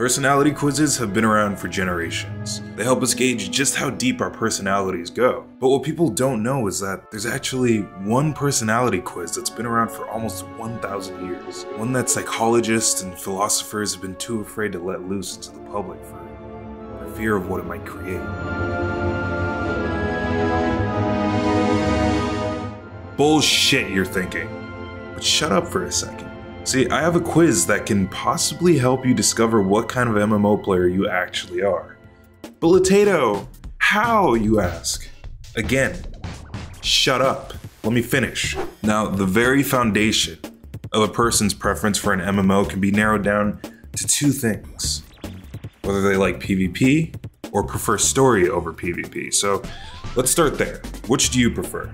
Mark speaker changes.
Speaker 1: Personality quizzes have been around for generations. They help us gauge just how deep our personalities go. But what people don't know is that there's actually one personality quiz that's been around for almost 1,000 years. One that psychologists and philosophers have been too afraid to let loose into the public for, for fear of what it might create. Bullshit, you're thinking. But shut up for a second. See, I have a quiz that can possibly help you discover what kind of MMO player you actually are. But Lotato, how, you ask? Again, shut up. Let me finish. Now, the very foundation of a person's preference for an MMO can be narrowed down to two things whether they like PvP or prefer story over PvP. So let's start there. Which do you prefer?